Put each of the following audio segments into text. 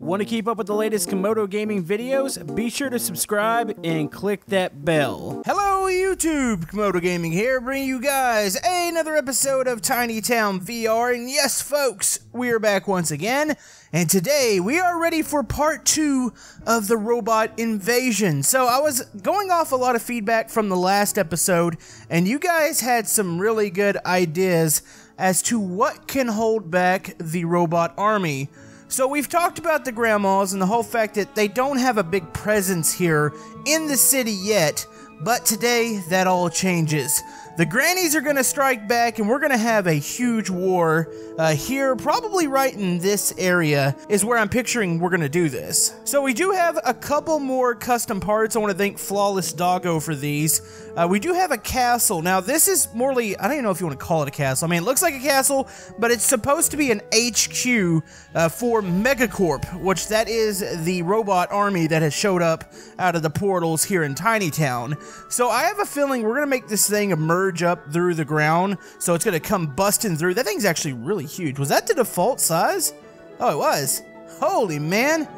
Want to keep up with the latest Camodo gaming videos? Be sure to subscribe and click that bell. Hello YouTube, Camodo Gaming here, bringing you guys another episode of Tiny Town VR, and yes folks, we are back once again, and today we are ready for part two of the robot invasion. So I was going off a lot of feedback from the last episode, and you guys had some really good ideas as to what can hold back the robot army. So we've talked about the grandmas and the whole fact that they don't have a big presence here in the city yet, but today that all changes. The grannies are going to strike back, and we're going to have a huge war uh, here, probably right in this area, is where I'm picturing we're going to do this. So, we do have a couple more custom parts. I want to thank Flawless Doggo for these. Uh, we do have a castle. Now, this is morely, I don't even know if you want to call it a castle. I mean, it looks like a castle, but it's supposed to be an HQ uh, for Megacorp, which that is the robot army that has showed up out of the portals here in Tiny Town. So, I have a feeling we're going to make this thing emerge up through the ground, so it's going to come busting through. That thing's actually really huge. Was that the default size? Oh, it was. Holy man.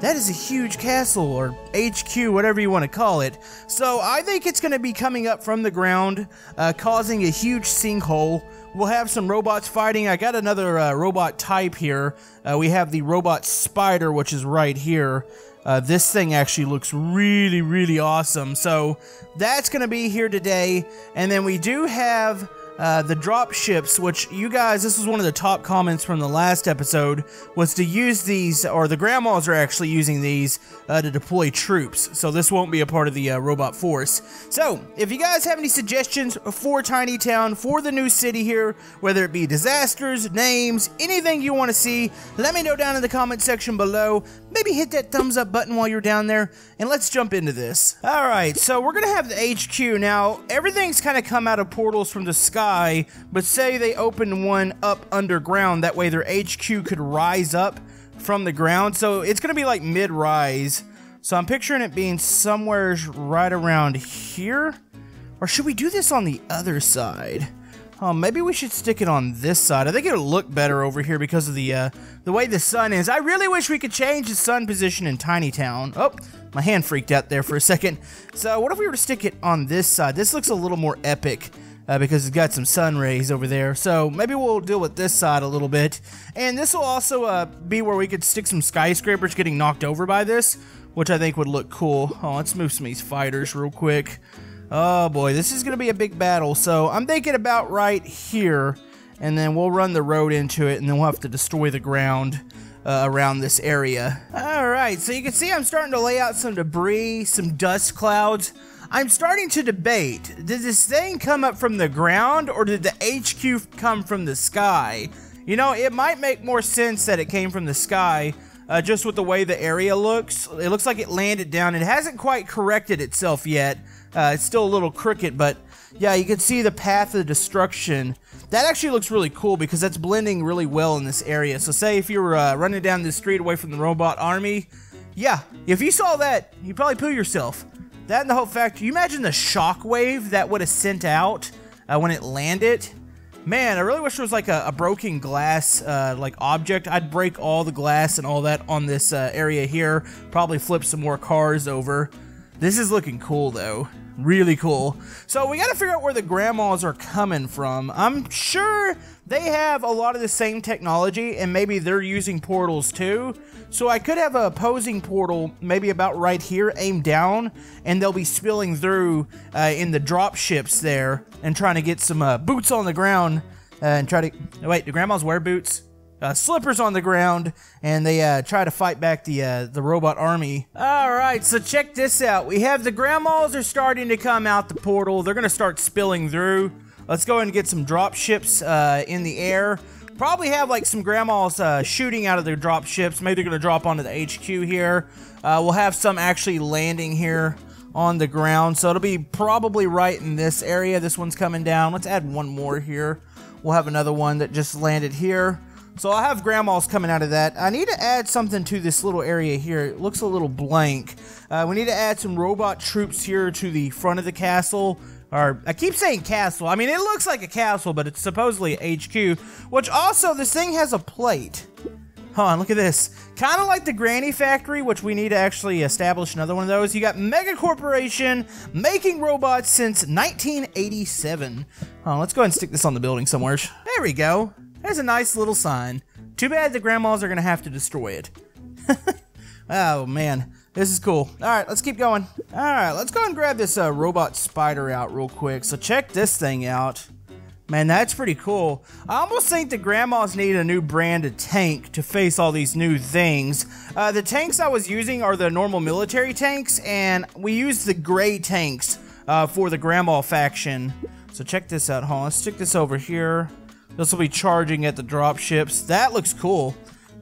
That is a huge castle, or HQ, whatever you want to call it. So I think it's going to be coming up from the ground, uh, causing a huge sinkhole. We'll have some robots fighting. I got another uh, robot type here. Uh, we have the robot spider, which is right here. Uh, this thing actually looks really, really awesome. So that's going to be here today. And then we do have uh, the drop ships, which you guys, this was one of the top comments from the last episode, was to use these, or the grandmas are actually using these uh, to deploy troops. So this won't be a part of the uh, robot force. So if you guys have any suggestions for Tiny Town, for the new city here, whether it be disasters, names, anything you want to see, let me know down in the comment section below. Maybe hit that thumbs up button while you're down there, and let's jump into this. All right, so we're gonna have the HQ now. Everything's kind of come out of portals from the sky but say they opened one up underground, that way their HQ could rise up from the ground. So it's going to be like mid-rise. So I'm picturing it being somewhere right around here. Or should we do this on the other side? Oh, maybe we should stick it on this side. I think it'll look better over here because of the uh, the way the sun is. I really wish we could change the sun position in Tiny Town. Oh, my hand freaked out there for a second. So what if we were to stick it on this side? This looks a little more epic uh, because it's got some sun rays over there. So maybe we'll deal with this side a little bit. And this will also uh, be where we could stick some skyscrapers getting knocked over by this, which I think would look cool. Oh, let's move some of these fighters real quick. Oh boy, this is going to be a big battle. So I'm thinking about right here. And then we'll run the road into it, and then we'll have to destroy the ground. Uh, around this area. Alright, so you can see I'm starting to lay out some debris, some dust clouds. I'm starting to debate, did this thing come up from the ground or did the HQ come from the sky? You know, it might make more sense that it came from the sky, uh, just with the way the area looks. It looks like it landed down. It hasn't quite corrected itself yet. Uh, it's still a little crooked, but yeah, you can see the path of destruction. That actually looks really cool because that's blending really well in this area. So say if you were uh, running down the street away from the robot army, yeah, if you saw that, you'd probably poo yourself. That and the whole fact, you imagine the shockwave that would have sent out uh, when it landed? Man, I really wish there was like a, a broken glass uh, like object. I'd break all the glass and all that on this uh, area here. Probably flip some more cars over. This is looking cool though. Really cool. So we got to figure out where the grandmas are coming from. I'm sure they have a lot of the same technology and maybe they're using portals too. So I could have a opposing portal maybe about right here aimed down and they'll be spilling through uh, in the drop ships there and trying to get some uh, boots on the ground uh, and try to... Wait, do grandmas wear boots? Uh, slippers on the ground, and they uh, try to fight back the uh, the robot army. All right, so check this out. We have the grandmas are starting to come out the portal. They're gonna start spilling through. Let's go and get some drop ships uh, in the air. Probably have like some grandmas uh, shooting out of their drop ships. Maybe they're gonna drop onto the HQ here. Uh, we'll have some actually landing here on the ground. So it'll be probably right in this area. This one's coming down. Let's add one more here. We'll have another one that just landed here. So I have grandmas coming out of that. I need to add something to this little area here. It looks a little blank. Uh, we need to add some robot troops here to the front of the castle. Or, I keep saying castle. I mean, it looks like a castle, but it's supposedly HQ. Which also, this thing has a plate. Hold on, look at this. Kind of like the Granny Factory, which we need to actually establish another one of those. You got Mega Corporation making robots since 1987. Oh, let's go ahead and stick this on the building somewhere. There we go. There's a nice little sign. Too bad the grandmas are to have to destroy it. oh, man. This is cool. All right, let's keep going. All right, let's go and grab this uh, robot spider out real quick. So check this thing out. Man, that's pretty cool. I almost think the grandmas need a new brand of tank to face all these new things. Uh, the tanks I was using are the normal military tanks, and we used the gray tanks uh, for the grandma faction. So check this out, huh? Let's stick this over here. This will be charging at the drop ships. That looks cool.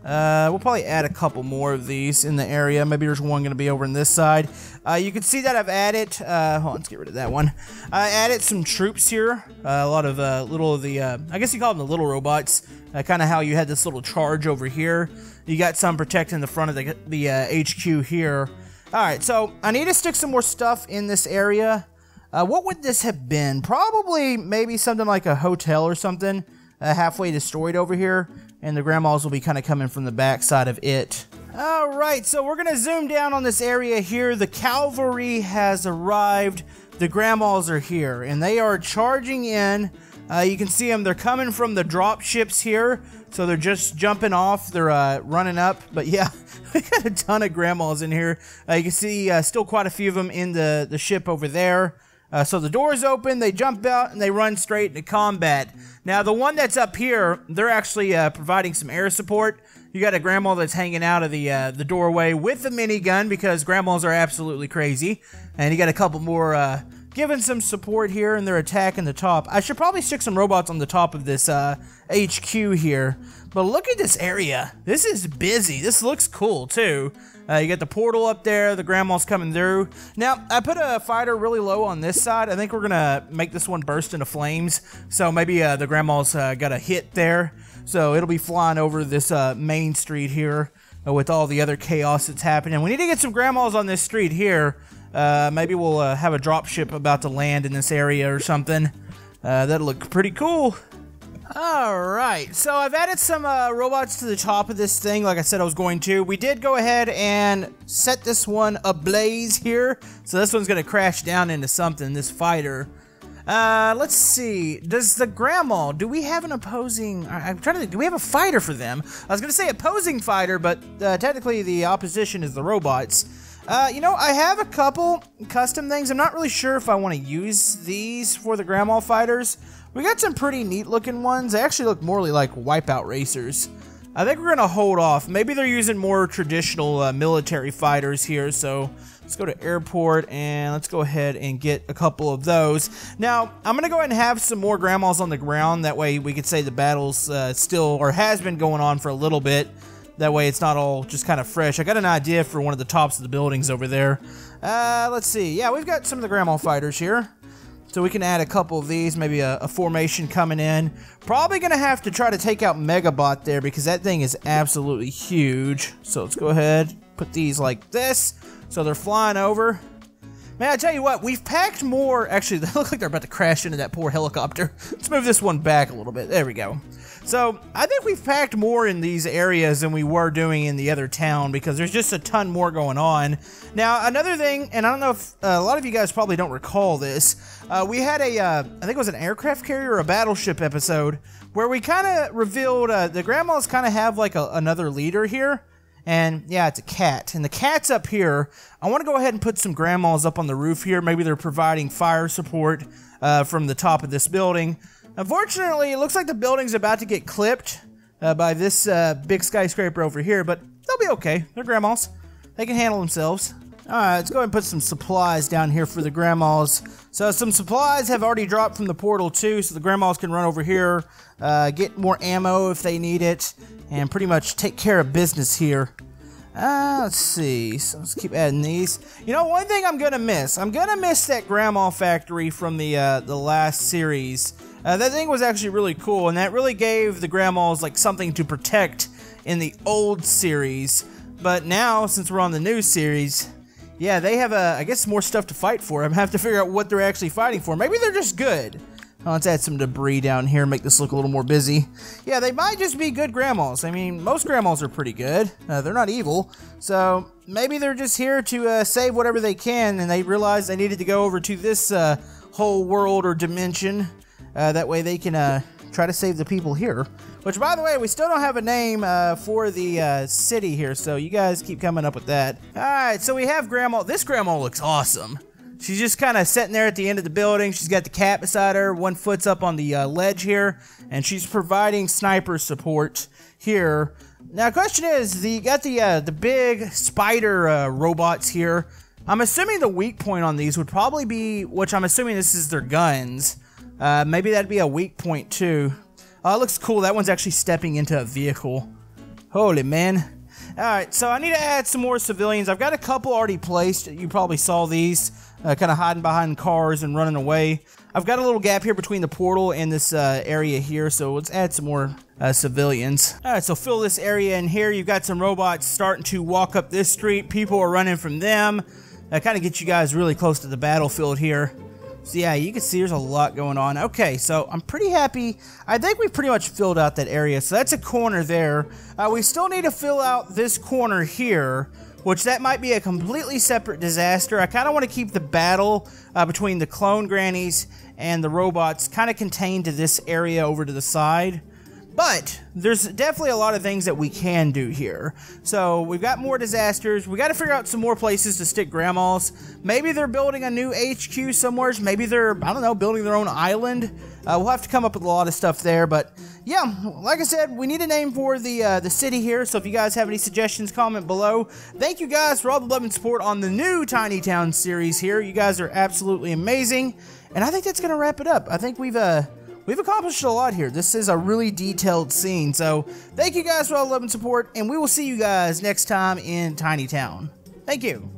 Uh, we'll probably add a couple more of these in the area. Maybe there's one going to be over on this side. Uh, you can see that I've added, uh, hold on, let's get rid of that one. I added some troops here. Uh, a lot of uh, little of the, uh, I guess you call them the little robots. kind of how you had this little charge over here. You got some protecting the front of the, the HQ here. All right, so I need to stick some more stuff in this area. what would this have been? Probably maybe something like a hotel or something. Halfway destroyed over here and the grandmas will be kind of coming from the back side of it. All right, so we're gonna zoom down on this area here. The cavalry has arrived. The grandmas are here, and they are charging in. Uh, you can see them. They're coming from the drop ships here, so they're just jumping off. They're uh, running up, but yeah, we got a ton of grandmas in here. Uh, you can see uh, still quite a few of them in the the ship over there. Uh, so the doors open, they jump out, and they run straight into combat. Now, the one that's up here, they're actually uh, providing some air support. You got a grandma that's hanging out of the uh, the doorway with the minigun because grandmas are absolutely crazy. And you got a couple more uh, giving some support here, and they're attacking the top. I should probably stick some robots on the top of this uh, HQ here. But look at this area. This is busy. This looks cool, too. Uh, you got the portal up there. The grandma's coming through. Now, I put a fighter really low on this side. I think we're going to make this one burst into flames. So maybe uh, the grandma's uh, got a hit there. So it'll be flying over this uh, main street here with all the other chaos that's happening. We need to get some grandmas on this street here. Uh, maybe we'll have a dropship about to land in this area or something. that'll look pretty cool. Alright, so I've added some uh, robots to the top of this thing, like I said I was going to. We did go ahead and set this one ablaze here. So this one's going to crash down into something, this fighter. Uh, let's see. Does the grandma, do we have an opposing, I'm trying to do we have a fighter for them? I was going to say opposing fighter, but uh, technically the opposition is the robots. Uh, you know, I have a couple custom things. I'm not really sure if I want to use these for the grandma fighters. We got some pretty neat looking ones. They actually look more like wipeout racers. I think we're going to hold off. Maybe they're using more traditional uh, military fighters here, so let's go to airport and let's go ahead and get a couple of those. Now, I'm going to go ahead and have some more grandmas on the ground. That way we could say the battle's uh, still, or has been going on for a little bit. That way it's not all just kind of fresh. I got an idea for one of the tops of the buildings over there. Uh, let's see. Yeah, we've got some of the grandma fighters here. So we can add a couple of these, maybe a, a formation coming in. Probably going to have to try to take out Megabot there because that thing is absolutely huge. So let's go ahead, put these like this. So they're flying over. Man, I tell you what, we've packed more. Actually, they look like they're about to crash into that poor helicopter. Let's move this one back a little bit. There we go. So I think we've packed more in these areas than we were doing in the other town because there's just a ton more going on. Now, another thing, and I don't know if uh, a lot of you guys probably don't recall this, uh, we had a, uh, I think it was an aircraft carrier or a battleship episode where we kind of revealed uh, the grandmas kind of have like a, another leader here. And yeah, it's a cat. And the cat's up here. I want to go ahead and put some grandmas up on the roof here. Maybe they're providing fire support uh, from the top of this building. Unfortunately, it looks like the building's about to get clipped uh, by this uh, big skyscraper over here, but they'll be okay. They're grandmas. They can handle themselves. Alright, let's go ahead and put some supplies down here for the grandmas. So some supplies have already dropped from the portal too, so the grandmas can run over here, uh, get more ammo if they need it, and pretty much take care of business here. Uh, let's see. So let's keep adding these. You know, one thing I'm gonna miss. I'm gonna miss that grandma factory from the uh, the last series. Uh, that thing was actually really cool, and that really gave the grandmas like something to protect in the old series. But now, since we're on the new series, yeah, they have, uh, I guess, more stuff to fight for. I'm have to figure out what they're actually fighting for. Maybe they're just good. Oh, let's add some debris down here, and make this look a little more busy. Yeah, they might just be good grandmas. I mean, most grandmas are pretty good. Uh, they're not evil. So maybe they're just here to uh, save whatever they can, and they realized they needed to go over to this uh, whole world or dimension. Uh, that way they can uh, try to save the people here. Which, by the way, we still don't have a name uh, for the city here, so you guys keep coming up with that. All right, so we have Grandma. This Grandma looks awesome. She's just kind of sitting there at the end of the building. She's got the cat beside her. One foot's up on the uh, ledge here, and she's providing sniper support here. Now, question is, the, got the uh, the big spider uh, robots here. I'm assuming the weak point on these would probably be, which I'm assuming this is their guns. Uh, maybe that'd be a weak point too. Oh, it looks cool. That one's actually stepping into a vehicle. Holy man. Alright, so I need to add some more civilians. I've got a couple already placed. You probably saw these uh, kind of hiding behind cars and running away. I've got a little gap here between the portal and this uh, area here, so let's add some more uh, civilians. All right, so fill this area in here. You've got some robots starting to walk up this street. People are running from them. That kind of gets you guys really close to the battlefield here. So yeah, you can see there's a lot going on. Okay, so I'm pretty happy. I think we pretty much filled out that area. So that's a corner there. Uh, we still need to fill out this corner here which that might be a completely separate disaster. I kind of want to keep the battle uh, between the clone grannies and the robots kind of contained to this area over to the side. But there's definitely a lot of things that we can do here. So we've got more disasters. We got to figure out some more places to stick grandmas. Maybe they're building a new HQ somewhere. Maybe they're, I don't know, building their own island. Uh, we'll have to come up with a lot of stuff there. But yeah, like I said, we need a name for the uh, the city here. So if you guys have any suggestions, comment below. Thank you guys for all the love and support on the new Tiny Town series here. You guys are absolutely amazing. And I think that's going to wrap it up. I think we've... uh we've accomplished a lot here. This is a really detailed scene. So thank you guys for all the love and support, and we will see you guys next time in Tiny Town. Thank you.